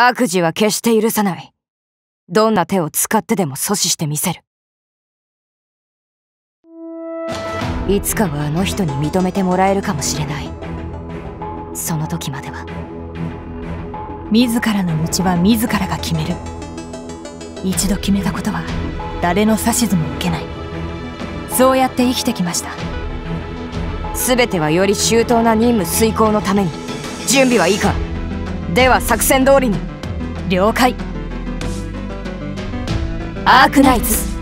悪事は決して許さない。どんな手を使ってでも阻止してみせる。いつかはあの人に認めてもらえるかもしれない。その時までは。自らの道は自らが決める。一度決めたことは誰の指図も受けない。そうやって生きてきました。全てはより周到な任務遂行のために。準備はいいか？では作戦通りに。了解。アークナイツ。